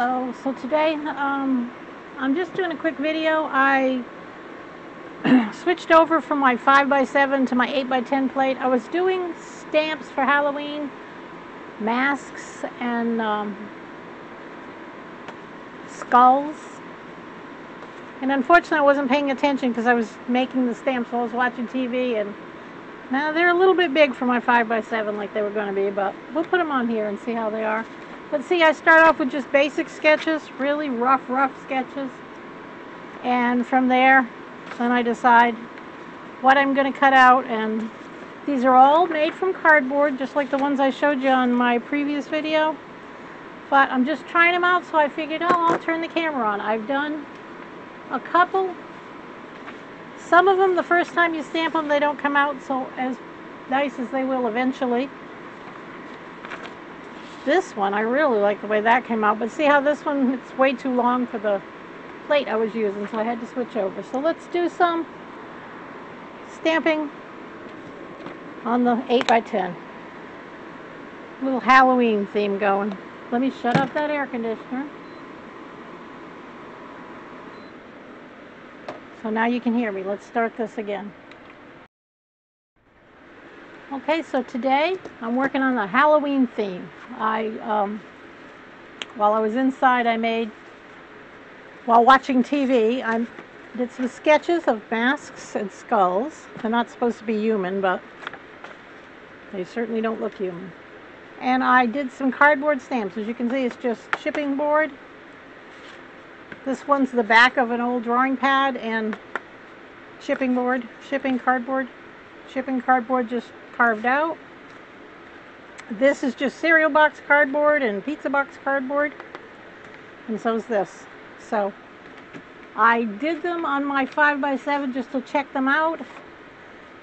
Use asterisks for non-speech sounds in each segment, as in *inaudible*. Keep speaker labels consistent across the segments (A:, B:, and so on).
A: Hello, so today um, I'm just doing a quick video. I *clears throat* switched over from my 5x7 to my 8x10 plate. I was doing stamps for Halloween, masks, and um, skulls. And unfortunately I wasn't paying attention because I was making the stamps while I was watching TV and now they're a little bit big for my 5x7 like they were going to be, but we'll put them on here and see how they are. But see, I start off with just basic sketches, really rough, rough sketches. And from there, then I decide what I'm going to cut out. And these are all made from cardboard, just like the ones I showed you on my previous video. But I'm just trying them out, so I figured, oh, I'll turn the camera on. I've done a couple. Some of them, the first time you stamp them, they don't come out so as nice as they will eventually. This one, I really like the way that came out. But see how this one, it's way too long for the plate I was using. So I had to switch over. So let's do some stamping on the 8x10. Little Halloween theme going. Let me shut off that air conditioner. So now you can hear me. Let's start this again. Okay, so today I'm working on the Halloween theme. I, um, while I was inside, I made, while watching TV, I did some sketches of masks and skulls. They're not supposed to be human, but they certainly don't look human. And I did some cardboard stamps. As you can see, it's just shipping board. This one's the back of an old drawing pad and shipping board, shipping cardboard, shipping cardboard just carved out. This is just cereal box cardboard and pizza box cardboard. And so is this. So I did them on my 5x7 just to check them out.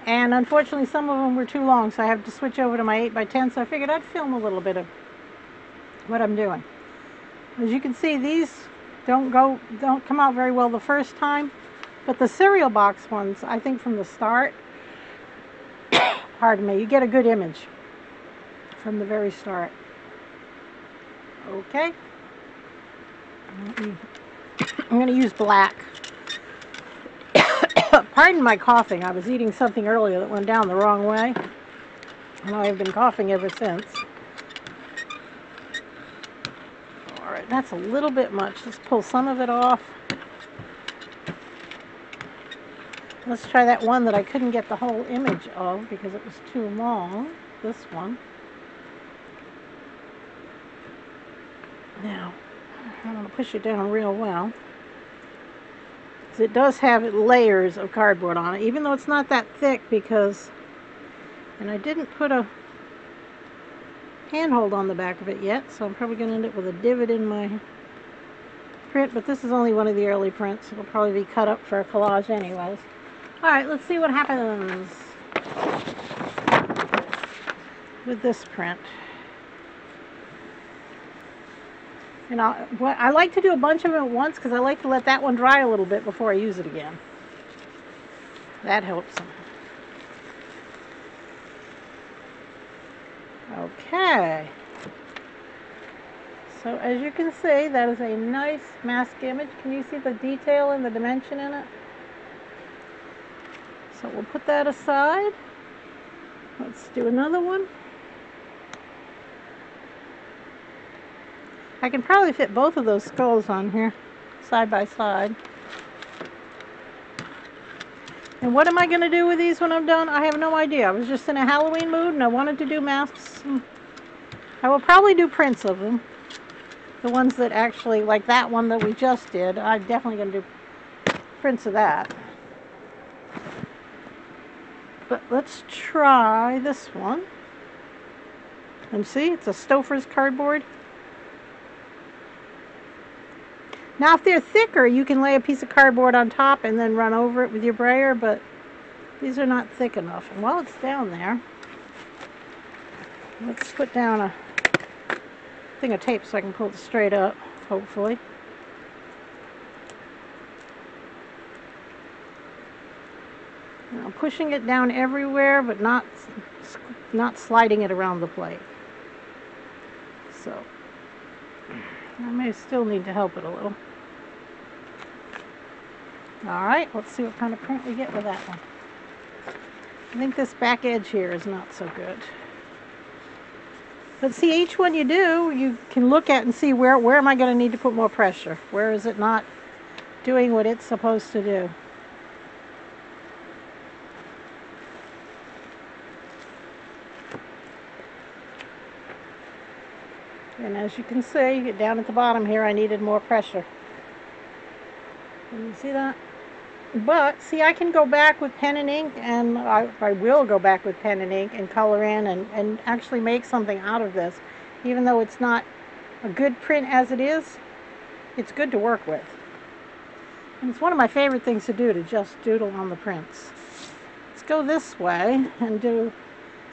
A: And unfortunately some of them were too long so I have to switch over to my 8x10 so I figured I'd film a little bit of what I'm doing. As you can see these don't go don't come out very well the first time but the cereal box ones I think from the start pardon me, you get a good image from the very start. Okay. I'm going to use black. *coughs* pardon my coughing. I was eating something earlier that went down the wrong way. And I've been coughing ever since. Alright, that's a little bit much. Let's pull some of it off. Let's try that one that I couldn't get the whole image of because it was too long. This one. Now, I'm going to push it down real well. It does have layers of cardboard on it, even though it's not that thick because, and I didn't put a handhold on the back of it yet, so I'm probably going to end up with a divot in my print, but this is only one of the early prints. It'll probably be cut up for a collage anyways. Alright, let's see what happens with this print. And I, what, I like to do a bunch of them at once because I like to let that one dry a little bit before I use it again. That helps them. Okay. So as you can see, that is a nice mask image. Can you see the detail and the dimension in it? So we'll put that aside. Let's do another one. I can probably fit both of those skulls on here, side by side. And what am I going to do with these when I'm done? I have no idea. I was just in a Halloween mood and I wanted to do masks. Hmm. I will probably do prints of them. The ones that actually, like that one that we just did, I'm definitely going to do prints of that. But let's try this one. And see, it's a Stouffer's cardboard. Now, if they're thicker, you can lay a piece of cardboard on top and then run over it with your brayer, but these are not thick enough. And while it's down there, let's put down a thing of tape so I can pull it straight up, hopefully. Pushing it down everywhere, but not, not sliding it around the plate. So, I may still need to help it a little. All right, let's see what kind of print we get with that one. I think this back edge here is not so good. But see, each one you do, you can look at and see where, where am I going to need to put more pressure? Where is it not doing what it's supposed to do? And as you can see, down at the bottom here, I needed more pressure. Can you see that? But, see, I can go back with pen and ink, and I, I will go back with pen and ink and color in and, and actually make something out of this. Even though it's not a good print as it is, it's good to work with. And it's one of my favorite things to do, to just doodle on the prints. Let's go this way and do,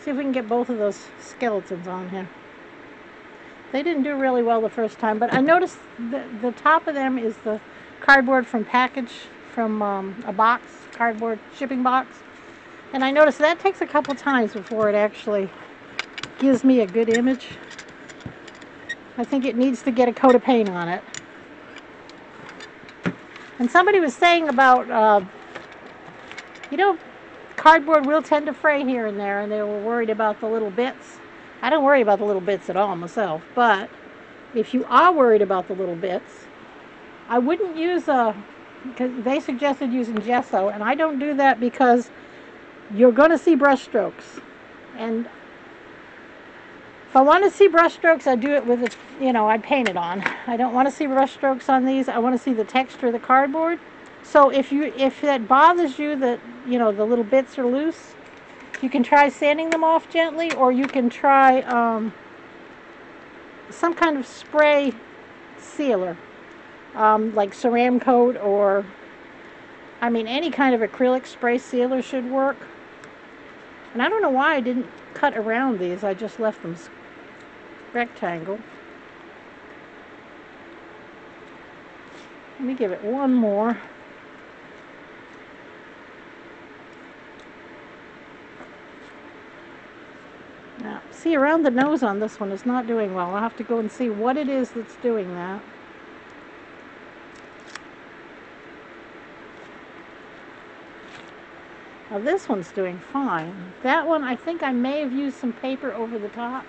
A: see if we can get both of those skeletons on here. They didn't do really well the first time, but I noticed the, the top of them is the cardboard from package from um, a box, cardboard shipping box. And I noticed that takes a couple times before it actually gives me a good image. I think it needs to get a coat of paint on it. And somebody was saying about, uh, you know, cardboard will tend to fray here and there, and they were worried about the little bits. I don't worry about the little bits at all myself, but if you are worried about the little bits, I wouldn't use uh, a, because they suggested using gesso, and I don't do that because you're going to see brush strokes. And if I want to see brush strokes, I do it with, a, you know, I paint it on. I don't want to see brush strokes on these. I want to see the texture of the cardboard. So if you if that bothers you that, you know, the little bits are loose, you can try sanding them off gently or you can try um, some kind of spray sealer um, like Ceramcoat or I mean any kind of acrylic spray sealer should work. And I don't know why I didn't cut around these I just left them rectangle. Let me give it one more Now, see around the nose on this one is not doing well. I'll have to go and see what it is that's doing that. Now this one's doing fine. That one, I think I may have used some paper over the top.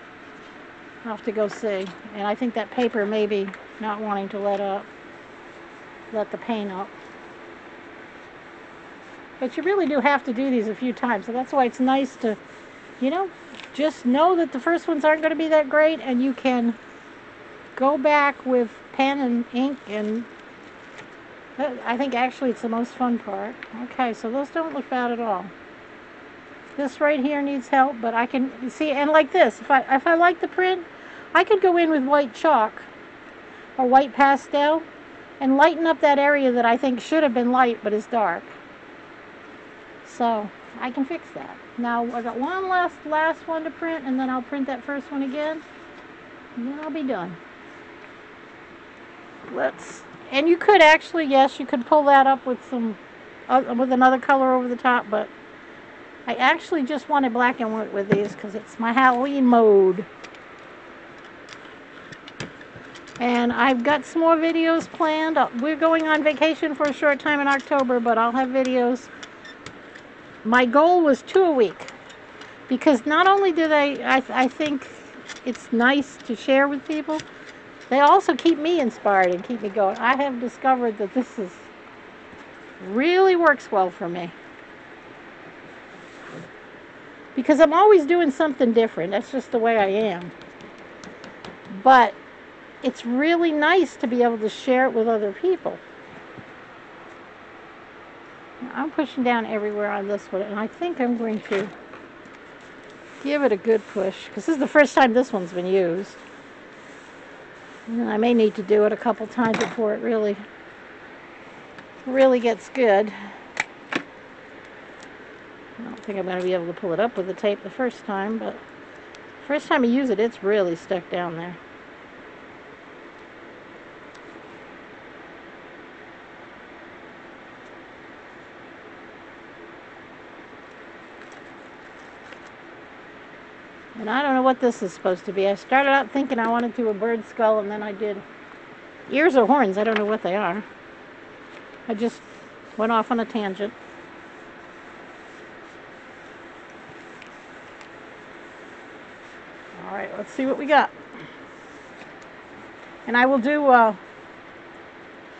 A: I'll have to go see. And I think that paper may be not wanting to let up, let the paint up. But you really do have to do these a few times. So that's why it's nice to, you know, just know that the first ones aren't going to be that great and you can go back with pen and ink and uh, I think actually it's the most fun part. Okay, so those don't look bad at all. This right here needs help, but I can see, and like this, if I, if I like the print, I could go in with white chalk or white pastel and lighten up that area that I think should have been light but is dark. So I can fix that. Now I got one last last one to print and then I'll print that first one again and then I'll be done. Let's and you could actually yes you could pull that up with some uh, with another color over the top but I actually just wanted black and white with these because it's my Halloween mode. And I've got some more videos planned. Uh, we're going on vacation for a short time in October, but I'll have videos my goal was two a week because not only do they, I, I think it's nice to share with people, they also keep me inspired and keep me going. I have discovered that this is really works well for me because I'm always doing something different. That's just the way I am. But it's really nice to be able to share it with other people. I'm pushing down everywhere on this one, and I think I'm going to give it a good push, because this is the first time this one's been used. And I may need to do it a couple times before it really, really gets good. I don't think I'm going to be able to pull it up with the tape the first time, but first time I use it, it's really stuck down there. And I don't know what this is supposed to be. I started out thinking I wanted to do a bird skull, and then I did Ears or horns, I don't know what they are. I just went off on a tangent. All right, let's see what we got. And I will do uh,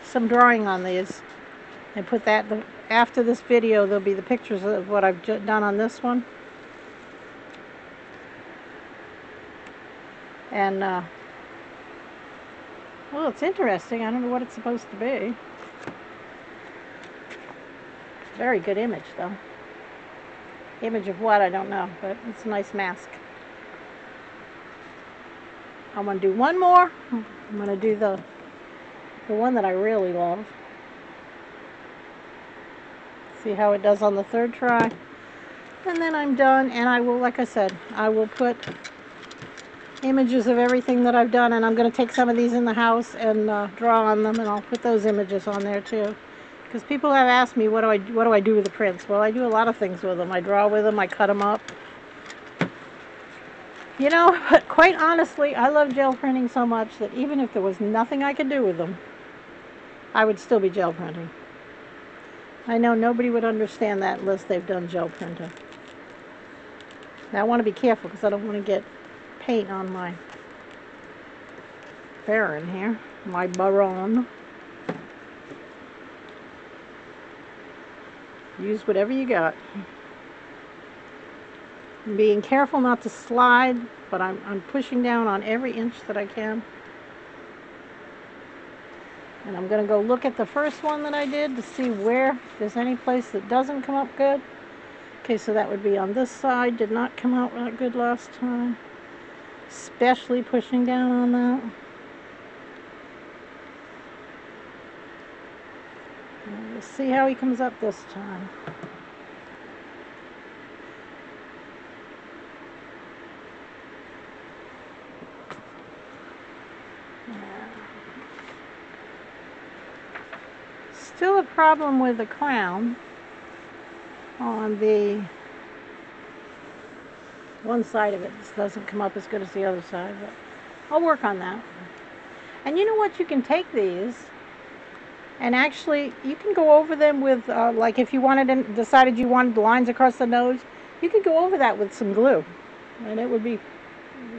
A: some drawing on these and put that the, after this video there'll be the pictures of what I've done on this one and uh, well it's interesting. I don't know what it's supposed to be. Very good image though. Image of what I don't know but it's a nice mask. I'm gonna do one more. I'm gonna do the the one that I really love. See how it does on the third try. And then I'm done and I will like I said I will put images of everything that I've done and I'm going to take some of these in the house and uh, draw on them and I'll put those images on there too. Because people have asked me what do I what do I do with the prints? Well I do a lot of things with them I draw with them I cut them up. You know *laughs* but quite honestly I love gel printing so much that even if there was nothing I could do with them I would still be gel printing. I know nobody would understand that unless they've done gel printing. Now I want to be careful because I don't want to get paint on my baren here, my baren. Use whatever you got. being careful not to slide, but I'm, I'm pushing down on every inch that I can. And I'm going to go look at the first one that I did to see where there's any place that doesn't come up good. Okay, so that would be on this side. Did not come out that good last time. Especially pushing down on that. we'll see how he comes up this time. still a problem with the crown on the one side of it. Doesn't come up as good as the other side, but I'll work on that. And you know what? You can take these and actually you can go over them with, uh, like if you wanted and decided you wanted the lines across the nose, you could go over that with some glue. And it would be,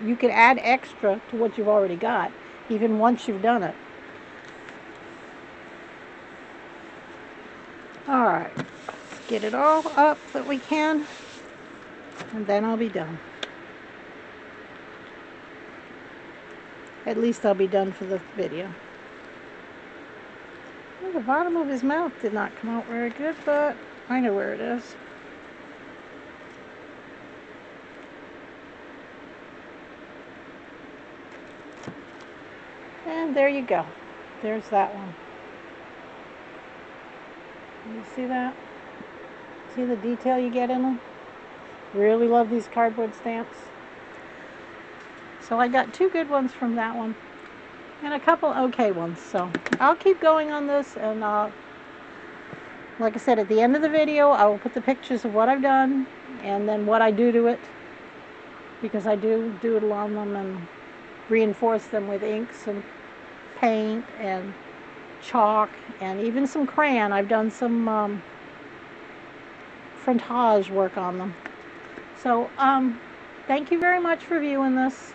A: you could add extra to what you've already got, even once you've done it. Alright, let's get it all up that we can, and then I'll be done. At least I'll be done for the video. Well, the bottom of his mouth did not come out very good, but I know where it is. And there you go. There's that one. You see that? See the detail you get in them? Really love these cardboard stamps. So I got two good ones from that one and a couple okay ones. So I'll keep going on this and uh, like I said at the end of the video I will put the pictures of what I've done and then what I do to it because I do doodle on them and reinforce them with inks and paint and chalk and even some crayon. I've done some um, frottage work on them. So um, thank you very much for viewing this.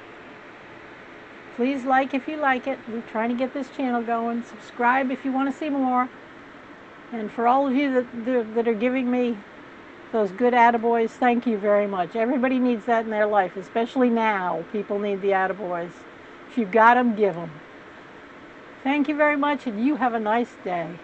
A: Please like if you like it. We're trying to get this channel going. Subscribe if you want to see more. And for all of you that, that are giving me those good attaboys, thank you very much. Everybody needs that in their life, especially now. People need the attaboys. If you've got them, give them. Thank you very much, and you have a nice day.